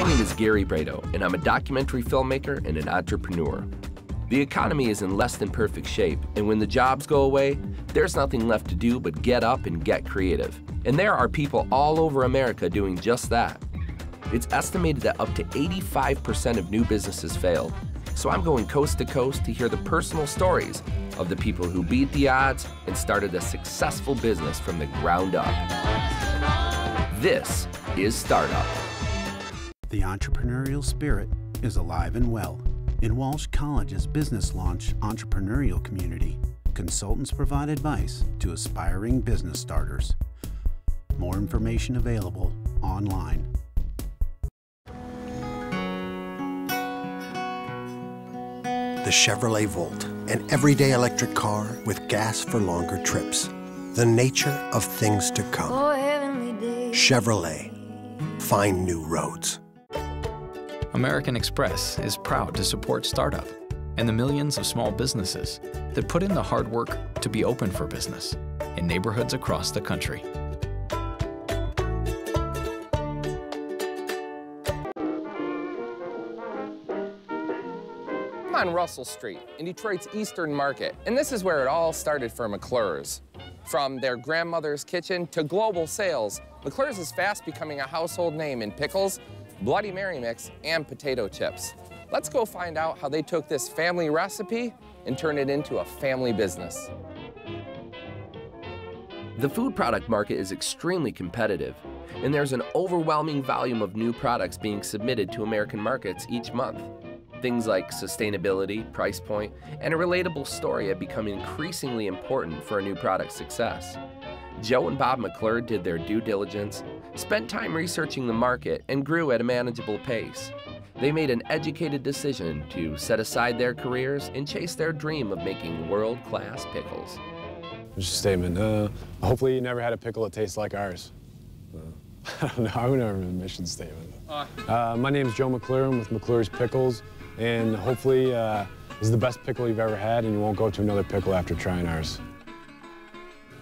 My name is Gary Bredow, and I'm a documentary filmmaker and an entrepreneur. The economy is in less than perfect shape, and when the jobs go away, there's nothing left to do but get up and get creative. And there are people all over America doing just that. It's estimated that up to 85% of new businesses fail. So I'm going coast to coast to hear the personal stories of the people who beat the odds and started a successful business from the ground up. This is Startup. The entrepreneurial spirit is alive and well. In Walsh College's business launch entrepreneurial community, consultants provide advice to aspiring business starters. More information available online. The Chevrolet Volt, an everyday electric car with gas for longer trips. The nature of things to come. Oh, Chevrolet. Find new roads. American Express is proud to support startup and the millions of small businesses that put in the hard work to be open for business in neighborhoods across the country. I'm on Russell Street in Detroit's Eastern Market, and this is where it all started for McClure's. From their grandmother's kitchen to global sales, McClure's is fast becoming a household name in pickles, Bloody Mary mix, and potato chips. Let's go find out how they took this family recipe and turned it into a family business. The food product market is extremely competitive, and there's an overwhelming volume of new products being submitted to American markets each month. Things like sustainability, price point, and a relatable story have become increasingly important for a new product's success. Joe and Bob McClure did their due diligence, spent time researching the market, and grew at a manageable pace. They made an educated decision to set aside their careers and chase their dream of making world-class pickles. Just a statement. Uh, hopefully you never had a pickle that tastes like ours. Uh, I don't know, I would never have a mission statement. Uh, my name is Joe McClure. I'm with McClure's Pickles, and hopefully uh, this is the best pickle you've ever had, and you won't go to another pickle after trying ours.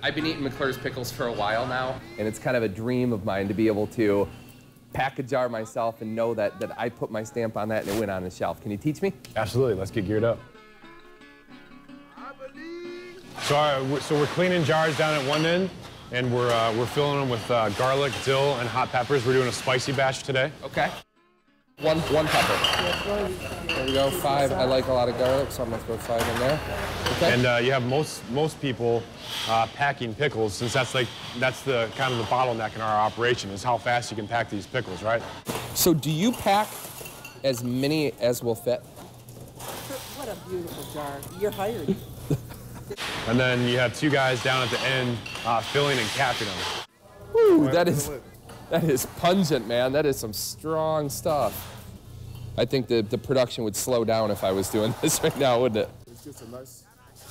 I've been eating McClure's pickles for a while now, and it's kind of a dream of mine to be able to pack a jar myself and know that, that I put my stamp on that and it went on the shelf. Can you teach me? Absolutely, let's get geared up. So, uh, so we're cleaning jars down at one end, and we're, uh, we're filling them with uh, garlic, dill, and hot peppers. We're doing a spicy batch today. Okay. One, one pepper. There we go, five. I like a lot of garlic, so I'm gonna throw five in there. Okay. And uh, you have most most people uh, packing pickles, since that's like that's the kind of the bottleneck in our operation is how fast you can pack these pickles, right? So do you pack as many as will fit? What a beautiful jar. You're hired. And then you have two guys down at the end uh, filling and capping them. Woo, that is that is pungent, man. That is some strong stuff. I think the, the production would slow down if I was doing this right now, wouldn't it? It's just a nice,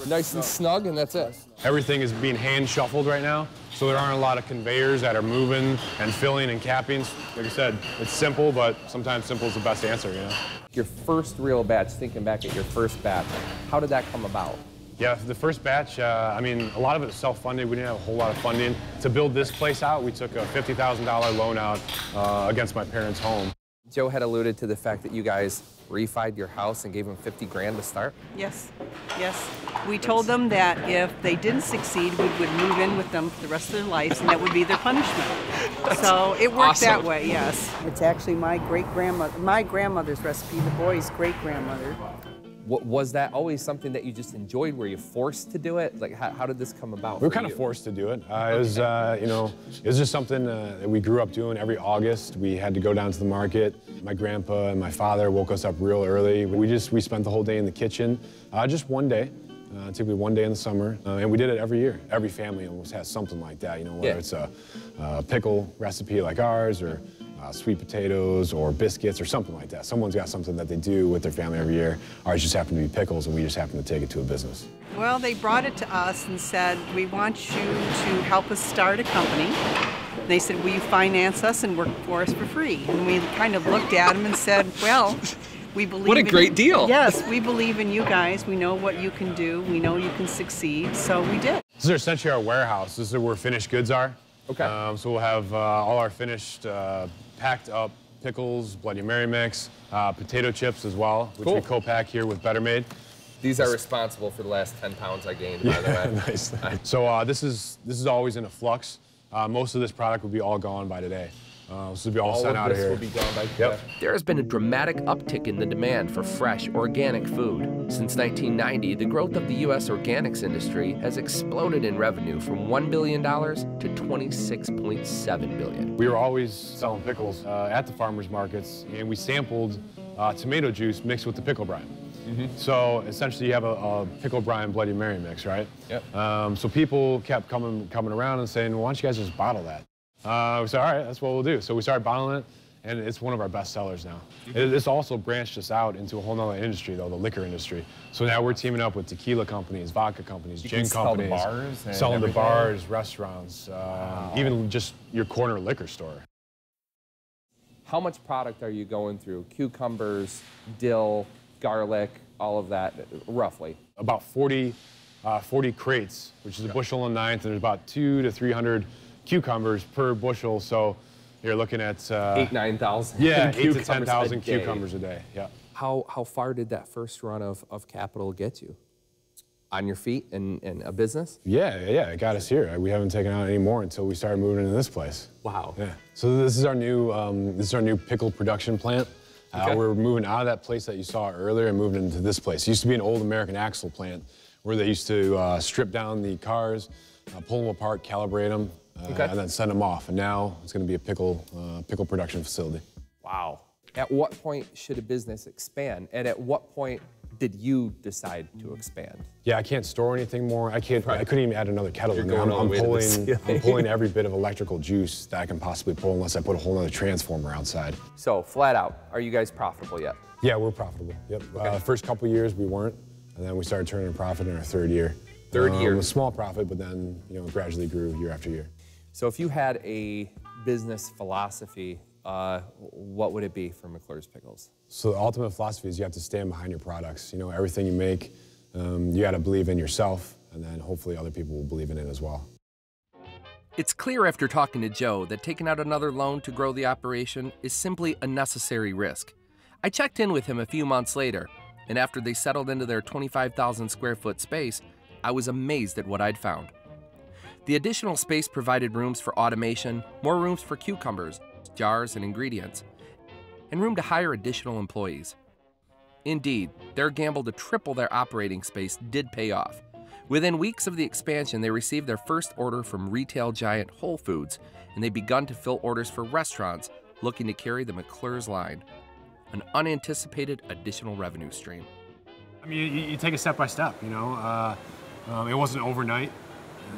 Nice and snug, and that's it. Everything is being hand shuffled right now, so there aren't a lot of conveyors that are moving and filling and capping. Like I said, it's simple, but sometimes simple is the best answer, you know? Your first real batch, thinking back at your first batch, how did that come about? Yeah, the first batch, uh, I mean, a lot of it was self-funded. We didn't have a whole lot of funding. To build this place out, we took a $50,000 loan out uh, against my parents' home. Joe had alluded to the fact that you guys refied your house and gave them 50 grand to start. Yes, yes. We told them that if they didn't succeed, we would move in with them for the rest of their lives, and that would be their punishment. so it worked that way, yes. It's actually my great grandmother, my grandmother's recipe, the boy's great grandmother. What, was that always something that you just enjoyed? Were you forced to do it? Like, how, how did this come about? We were kind of forced to do it. Uh, It was, uh, you know, it was just something uh, that we grew up doing every August. We had to go down to the market. My grandpa and my father woke us up real early. We just, we spent the whole day in the kitchen, uh, just one day. Uh, typically one day in the summer, uh, and we did it every year. Every family almost has something like that, you know, whether Yeah. it's a, a pickle recipe like ours, or uh, sweet potatoes, or biscuits, or something like that. Someone's got something that they do with their family every year. Ours just happened to be pickles, and we just happened to take it to a business. Well, they brought it to us and said, we want you to help us start a company. They said, will you finance us and work for us for free? And we kind of looked at them and said, well, we believe What a in- great deal. Yes, we believe in you guys. We know what you can do. We know you can succeed. So we did. This is essentially our warehouse. This is where finished goods are. Okay. Um, so we'll have uh, all our finished, uh, packed up pickles, Bloody Mary mix, uh, potato chips as well, which Cool. we co-pack here with Better Made. These are responsible for the last 10 pounds I gained, by the way. nice. So uh, this is this is always in a flux. Uh, most of this product will be all gone by today. Uh, this will be all, All sent of out of this here. will be gone by Yep. There has been a dramatic uptick in the demand for fresh, organic food. Since 1990, the growth of the U.S. organics industry has exploded in revenue from $1 billion to 26.7 billion. We were always selling pickles uh, at the farmers markets, and we sampled uh, tomato juice mixed with the pickle brine. So essentially, you have a, a pickle brine Bloody Mary mix, right? Yep. Um, so people kept coming coming around and saying, well, "Why don't you guys just bottle that?" Uh, we said, "All right, that's what we'll do." So we started bottling it, and it's one of our best sellers now. It, it's also branched us out into a whole nother industry, though, the liquor industry. So now we're teaming up with tequila companies, vodka companies, You gin can sell companies, bars and selling to bars, restaurants, uh, even just your corner liquor store. How much product are you going through? Cucumbers, dill, garlic, all of that, roughly. about 40, uh, 40 crates, which is a bushel and ninth, and there's about two to 300 cucumbers per bushel. So you're looking at uh, Eight, 9,000 yeah, eight to 10,000 cucumbers a day. Yeah. How, how far did that first run of, of capital get you? On your feet in, in a business? Yeah, yeah, it got us here. We haven't taken out any more until we started moving into this place. Wow. Yeah. So this is our new um, this is our new pickle production plant. Uh, Okay. We're moving out of that place that you saw earlier and moving into this place. It used to be an old American axle plant where they used to uh, strip down the cars, uh, pull them apart, calibrate them, Okay. and then send them off. And now it's going to be a pickle uh, pickle production facility. Wow. At what point should a business expand? And at what point did you decide to expand? Yeah, I can't store anything more. I can't. I couldn't even add another kettle You're going I'm, all I'm way to pulling. I'm pulling every bit of electrical juice that I can possibly pull, unless I put a whole other transformer outside. So, flat out, are you guys profitable yet? Yeah, we're profitable. Yep. Uh, first couple years we weren't, and then we started turning a profit in our third year. Third Um, year. A small profit, but then you know gradually grew year after year. So, if you had a business philosophy, uh, what would it be for McClure's Pickles? So the ultimate philosophy is you have to stand behind your products. You know, everything you make, um, you got to believe in yourself, and then hopefully other people will believe in it as well. It's clear after talking to Joe that taking out another loan to grow the operation is simply a necessary risk. I checked in with him a few months later, and after they settled into their 25,000 square foot space, I was amazed at what I'd found. The additional space provided rooms for automation, more rooms for cucumbers, jars, and ingredients, and room to hire additional employees. Indeed, their gamble to triple their operating space did pay off. Within weeks of the expansion, they received their first order from retail giant Whole Foods, and they begun to fill orders for restaurants looking to carry the McClure's line, an unanticipated additional revenue stream. I mean, you, you take it step by step. You know, uh, um, it wasn't overnight.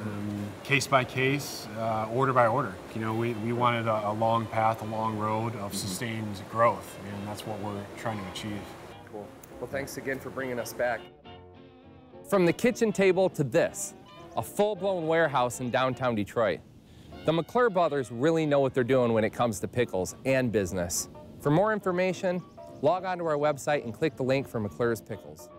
Um, case by case, uh, order by order. You know, we, we wanted a, a long path, a long road of sustained growth, and that's what we're trying to achieve. Cool. Well, thanks again for bringing us back. From the kitchen table to this, a full blown warehouse in downtown Detroit. The McClure brothers really know what they're doing when it comes to pickles and business. For more information, log on to our website and click the link for McClure's Pickles.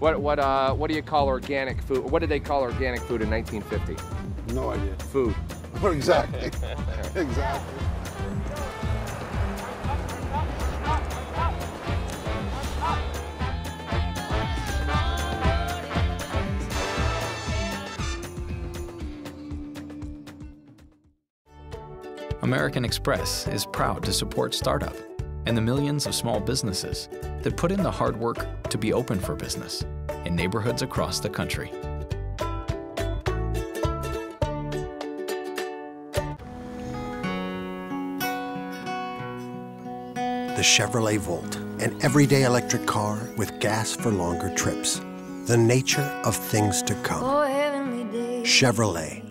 What, what, uh, what do you call organic food? What did they call organic food in 1950? No idea. Food. exactly. exactly. American Express is proud to support startup and the millions of small businesses that put in the hard work to be open for business in neighborhoods across the country. The Chevrolet Volt, an everyday electric car with gas for longer trips. The nature of things to come. Oh, Chevrolet.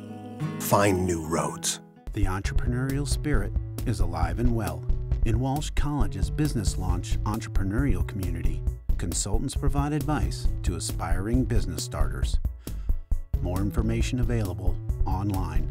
Find new roads. The entrepreneurial spirit is alive and well. In Walsh College's business launch entrepreneurial community, consultants provide advice to aspiring business starters. More information available online